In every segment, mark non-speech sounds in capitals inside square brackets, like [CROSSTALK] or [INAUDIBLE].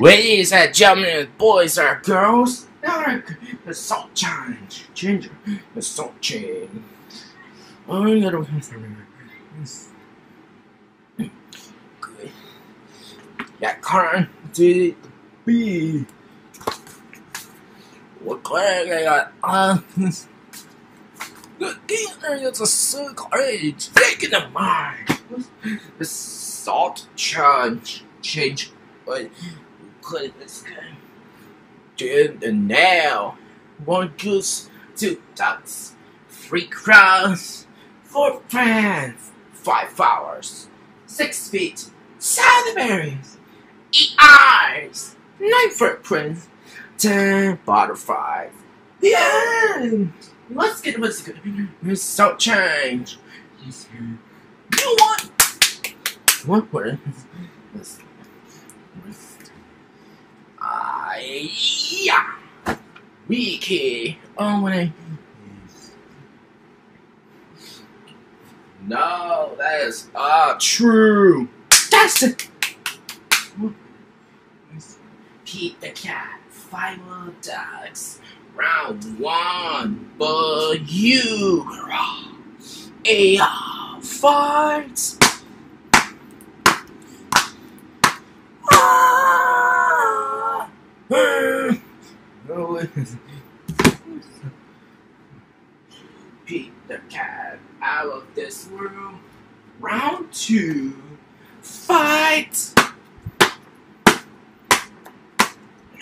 Ladies and gentlemen, boys and girls, the salt change, ginger, the salt change. Oh, you gotta good. Yeah, current did B. What glad I got on this. The gainer is a circle age, taking the mind. The salt change, change, but put this game. Dude, and now, one goose, two ducks, three crowns, four fans, five flowers, six feet, seven berries, eight eyes, nine footprints, ten butterflies. The end! Let's get what's good. It's so change. You want what word? Yeah. Wiki. Oh, my. No, that is uh true. That's it. Pete the cat, five dogs. Round one, but you a uh, Oh, Pete the cat out of this room. Round two, fight.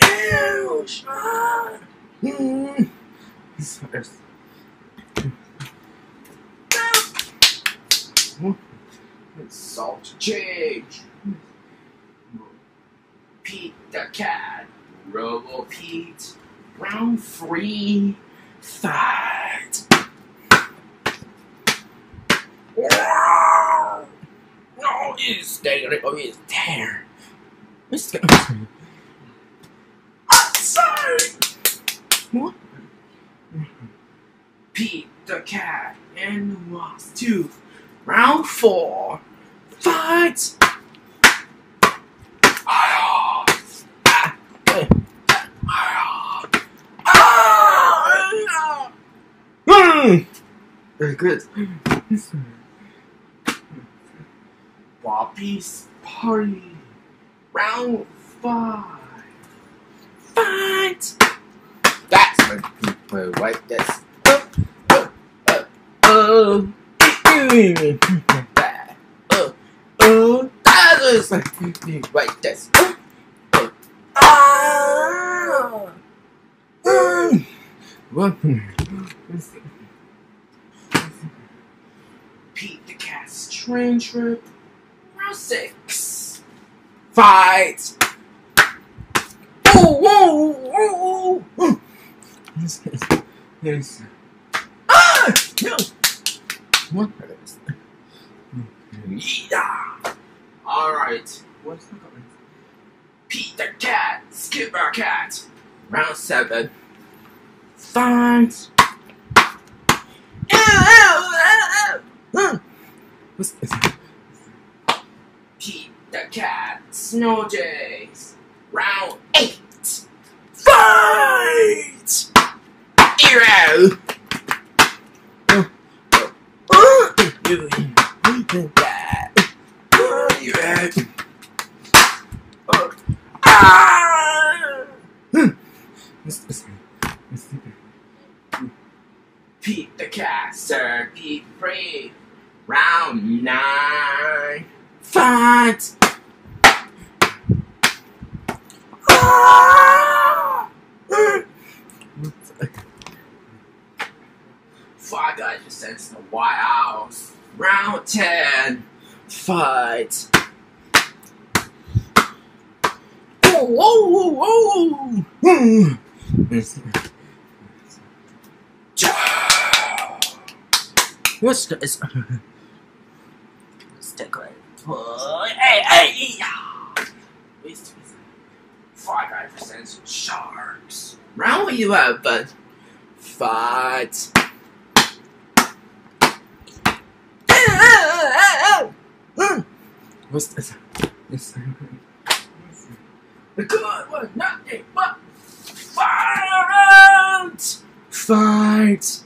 Ew, Sean. Mm. Salt change. Pete the cat. Robo Pete. Round three. Fight. No, he's staying. Oh, he's oh, there. Mr. Outside! What? Pete the cat and the lost tooth. Round four. Fight! Good. Bobby's party. Round five. Fight! That's when people like this. Uh, uh, uh, uh, that. Uh, uh, that is like this. Uh, uh, ah! Mm. What? Cat's train trip. Round six. Fight! Whoa, whoa, whoa! This is. This. Ah! No! What is Yeah! Alright. What's the going? Pete the Cat, Skipper Cat. Round seven. Fight! What's this? Pete the Cat, Snow Days. Round eight. Fight! Hero! Pete the cat, Sir Pete Free. Round nine. Fight! Ah! Five guys just sense the White House. Round ten. Fight. Whoa, whoa, whoa, whoa. What's this? Stick it. Hey, hey, yeah. Five guys percent Round but Fight. What's this? This. The good one, nothing but violence. Fight.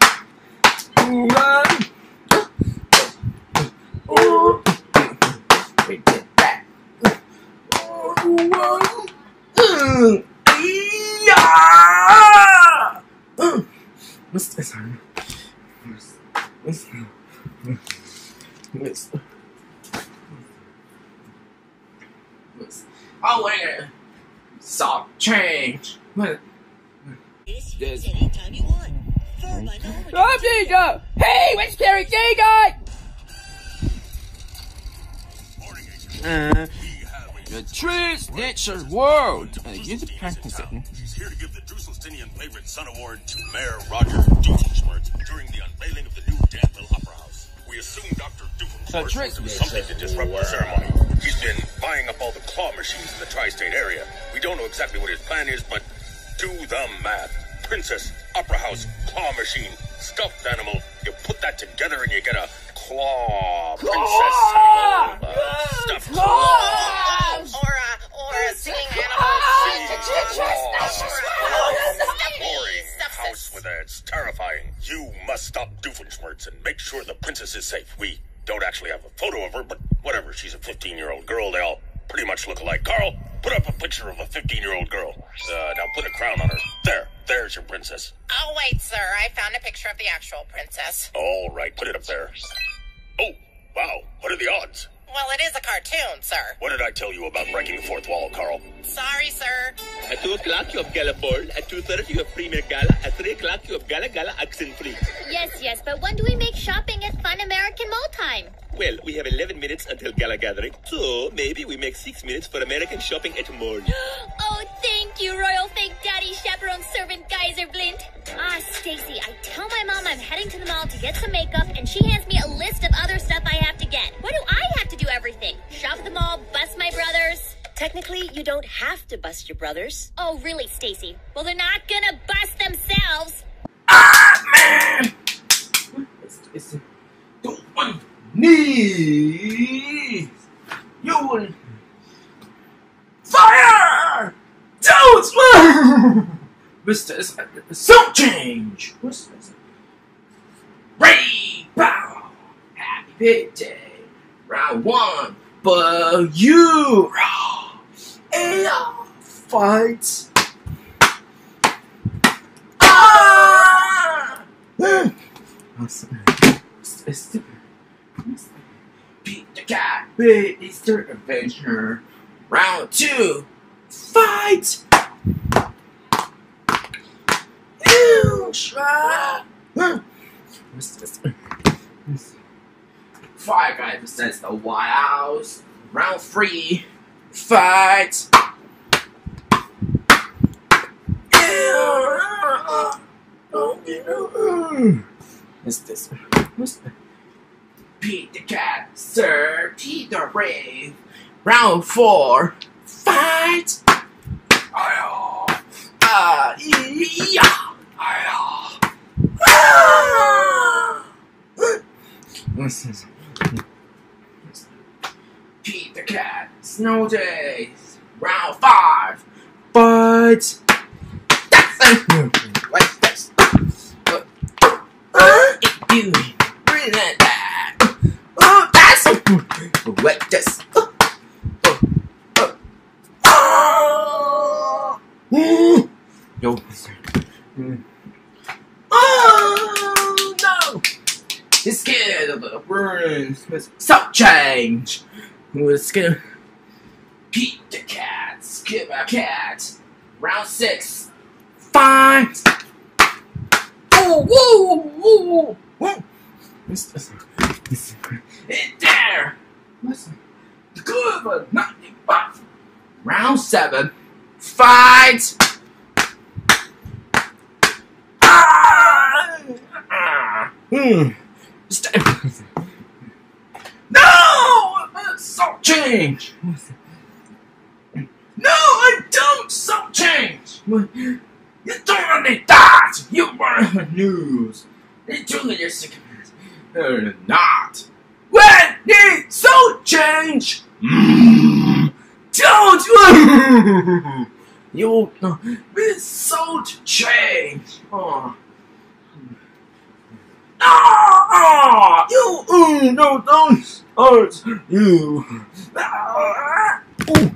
Run. Oh. We did that. Oh, oh. Yeah. What's this? What's what's what's what's oh wait salt change what This anytime you want. For my knowledge. Oh, there you go. Hey, where's Carrie Gay guy? Uh, the truth, nature's world. Uh, you the practice it. She's here to give the Drusselsteinian Favorite Son Award to Mayor Roger Doofenshmirtz So, Trish- Doofenshmirtz was something to disrupt the ceremony. He's been buying up all the claw machines in the tri-state area. We don't know exactly what his plan is, but do the math. Princess, Opera House, claw machine, stuffed animal. You put that together and you get a claw princess animal. Uh, stuffed claw. Or a, or a singing Boring house with that. It's terrifying. You must stop Doofenshmirtz and make sure the princess is safe. We don't actually have a photo of her, but whatever. She's a 15 year old girl. They all pretty much look alike. Carl, put up a picture of a 15 year old girl. Uh, now put a crown on her. There. There's your princess. Oh, wait, sir. I found a picture of the actual princess. All right. Put it up there. Oh, wow. What are the odds? Well, it is a cartoon, sir. What did I tell you about breaking the fourth wall, Carl? Sorry, sir. At 2 o'clock, you have Gala Ball. At 2.30, you have Premier Gala. At 3 o'clock, you have Gala Gala Accent Free. Yes, yes, but when do we make shopping at Fun American Mall time? Well, we have 11 minutes until Gala Gathering, so maybe we make 6 minutes for American shopping at mall. [GASPS] Oh, thank you, Royal Fake Daddy Chaperone Servant Geyser Blint. Ah, Stacy, I tell my mom I'm heading to the mall to get some makeup, and she hands me a list of other stuff I have to get. What do I have to Technically, you don't have to bust your brothers. Oh, really, Stacy? Well, they're not gonna bust themselves. Ah man! It's, it's the one knees. You will fire. Don't smoke. [LAUGHS] Mister, it's, it's some change. What's this? Ray bow. Happy birthday. Round one. But you. Air fight. Ah! Pete the cat with Easter Adventure. Round two. Fight! You try. What's this? Fire Guy presents the White House. Round three. Fight! What's this? What's this? Pete the Cat, Sir Pete the Brave. Round four. Fight! Ayo. Ah, yeah. Ayo. Ah. What's this? Pete the Cat, Snow Days. Round five. Fight! Mm. [GASPS] Yo. Oh no! He's scared of the burns. Stop change. We're scared. Pete the cat, skip a cat. Round six. Fight! Oh. What's this? this it there! What's the good but nothing but round seven. Fight! Ah! Hmm. [LAUGHS] No! Salt change! No, I don't salt change! You don't need that! You want the news! You're doing your sick No, not! When need salt change! Mm. Don't! [LAUGHS] you uh, result change. Oh. Ah, you, uh, no, don't hurt you. Ah, ooh.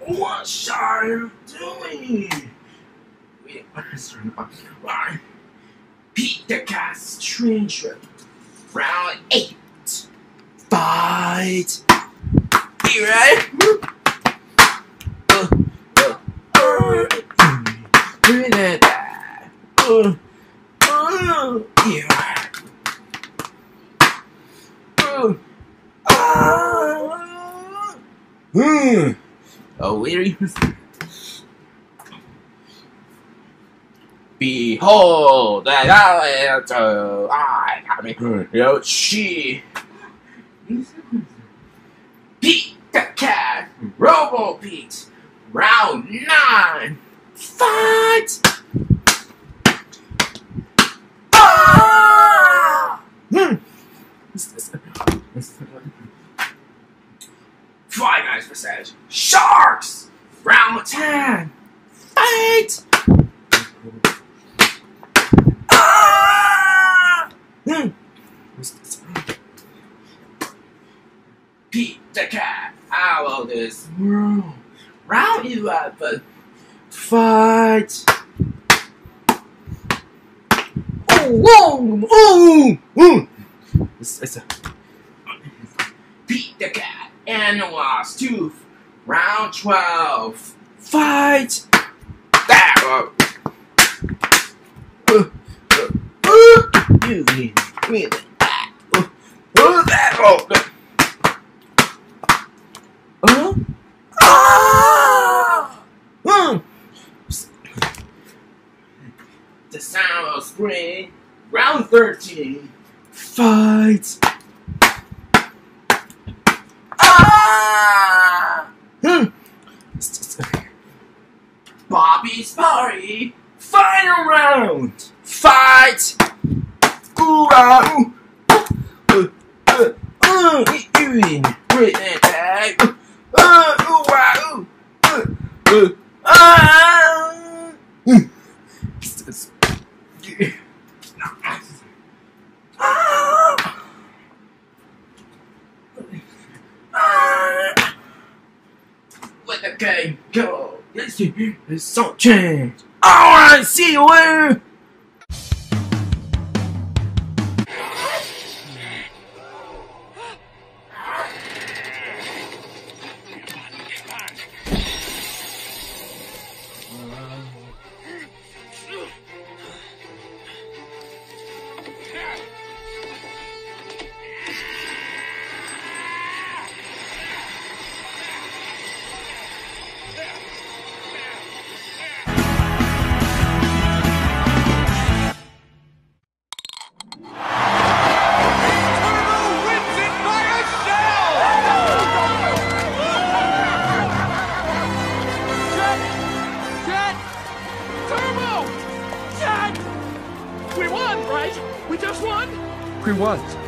What are you doing? Wait, why? Pete the Cat Stranger. Round eight. Fight. You ready? Oh, weary. Behold, that I I have a 有气。Pete the Cat, Robo Pete, round nine, fight! Ah! Hmm. Five Guys versus Sharks, round ten, fight! Ah! Hmm. Pete the Cat out of this. Round 11. Fight. Oh, whoa, oh, oh. It's, it's a and Wasp 2. Round 12. Fight. There. Uh, uh, uh, you need that. Uh, uh, that. Oh? Ah! The sound of spring. Round 13. Fight. Hmm. Bobby's party. Final round. Fight. Uh, uh, uh, you in Britney tag. Uh, ooh, ah, ooh. Uh, uh, ah. Mm. Ah. Ah. Let the game go. Let's There's some change. Alright, see you later. We